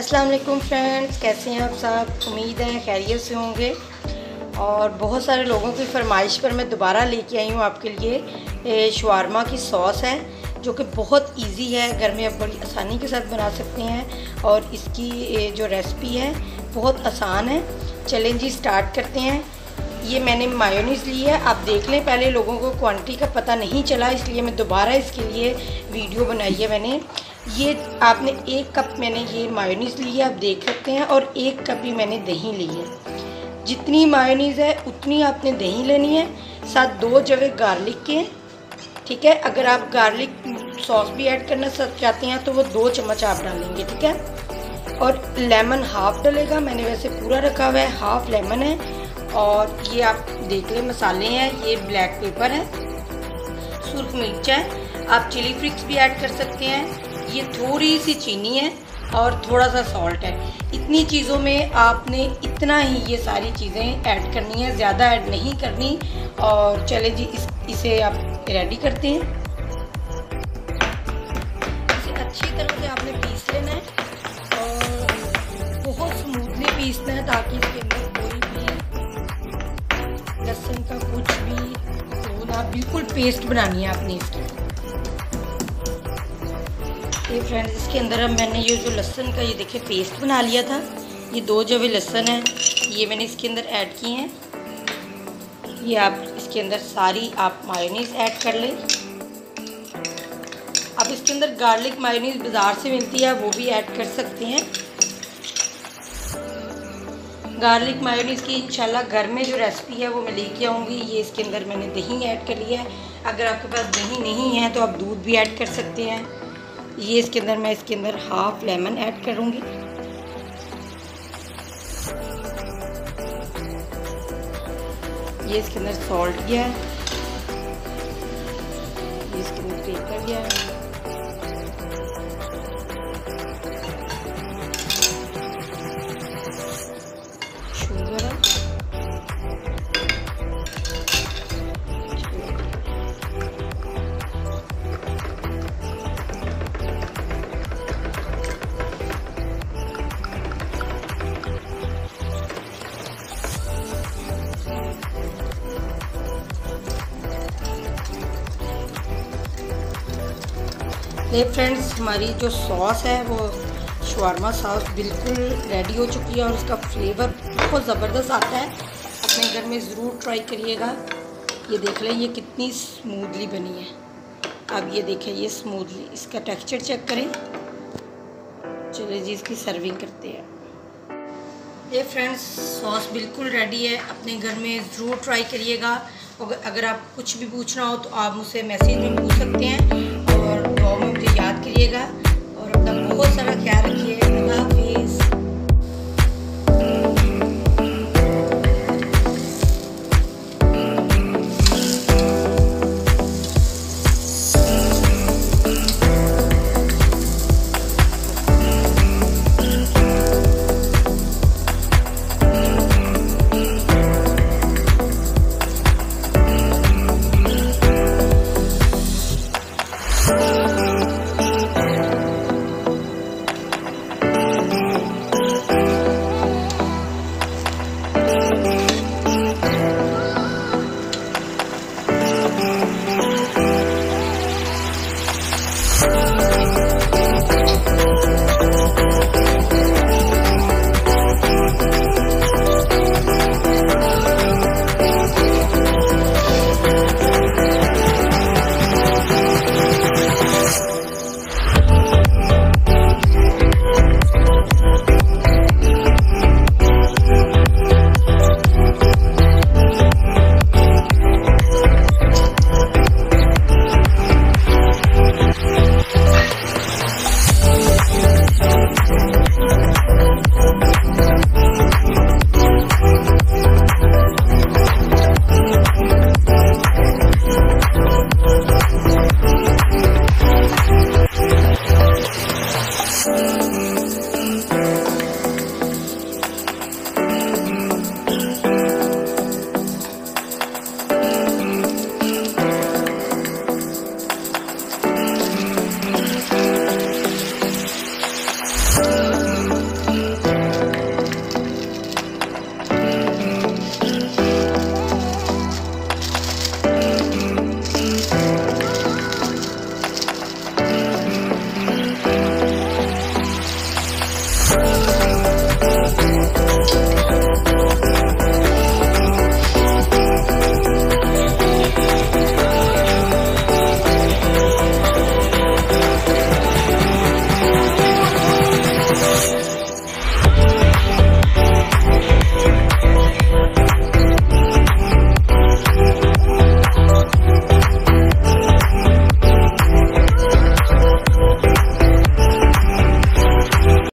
अस्सलाम वालेकुम फ्रेंड्स कैसे हैं आप सब? उम्मीद है खैरियत से होंगे। और बहुत सारे लोगों की फरमाइश पर मैं दोबारा लेके आई हूँ आपके लिए। शवारमा की सॉस है, जो कि बहुत इजी है। घर में आप बड़ी आसानी के साथ बना सकते हैं। और इसकी जो रेसिपी है, बहुत आसान है। चलें जी स्टार्ट करते हैं। ये मैंने मायोनीज़ ली है। आप देख लें, पहले लोगों को क्वांटिटी का पता नहीं चला, इसलिए मैं दोबारा इसके लिए वीडियो बनाई है मैंने। ये आपने एक कप मैंने ये मायोनीज़ ली है, आप देख सकते हैं, और एक कप ही मैंने दही ली है। जितनी मायोनीज़ है, उतनी आपने दही लेनी है। साथ दो जगह गार्लिक के, ठीक है? अगर आप गार्लिक सॉस भी ऐड करना चाहते हैं तो वो दो चम्मच आप डालेंगे, ठीक है? और लेमन हाफ़ डलेगा, मैंने वैसे पूरा रखा हुआ है हाफ़ लेमन है। और ये आप देख लें, मसाले हैं, ये ब्लैक पेपर है, सुर्ख मिर्च है। आप चिली फ्रिक्स भी ऐड कर सकते हैं। ये थोड़ी सी चीनी है और थोड़ा सा सॉल्ट है। इतनी चीज़ों में आपने इतना ही ये सारी चीज़ें ऐड करनी है। ज़्यादा ऐड नहीं करनी और चले जी, इस, इसे आप रेडी करते हैं। इसे अच्छी तरह से आपने पीस लेना है और बहुत स्मूथली पीसना है ताकि इसके अंदर कोई भी लहसुन का कुछ भी तो ना बिल्कुल पेस्ट बनानी है आपने इसकी। ये फ्रेंड्स इसके अंदर अब मैंने ये जो लहसन का, ये देखिए पेस्ट बना लिया था। ये दो जवे लहसन है। ये मैंने इसके अंदर ऐड किए हैं। ये आप इसके अंदर सारी आप मायोनीज़ ऐड कर लें। आप इसके अंदर गार्लिक मायोनीज़ बाज़ार से मिलती है वो भी ऐड कर सकते हैं। गार्लिक मायोनीज़ की इंशाल्लाह घर में जो रेसिपी है, वो मैं लेके आऊँगी। ये इसके अंदर मैंने दही ऐड कर लिया है। अगर आपके पास दही नहीं है तो आप दूध भी ऐड कर सकते हैं। ये इसके अंदर, मैं इसके अंदर हाफ़ लेमन ऐड करूँगी। ये इसके अंदर सॉल्ट गया है। ये इसके अंदर पेपर गया है। ये फ्रेंड्स हमारी जो सॉस है, वो शवारमा सॉस बिल्कुल रेडी हो चुकी है और उसका फ्लेवर बहुत ज़बरदस्त आता है। अपने घर में ज़रूर ट्राई करिएगा। ये देख लें, ये कितनी स्मूथली बनी है। अब ये देखें, ये स्मूथली इसका टेक्सचर चेक करें। चलिए जी, इसकी सर्विंग करते हैं। ये फ्रेंड्स सॉस बिल्कुल रेडी है। अपने घर में ज़रूर ट्राई करिएगा। अगर आप कुछ भी पूछना हो तो आप मुझसे मैसेज में पूछ सकते हैं। करिएगा। see.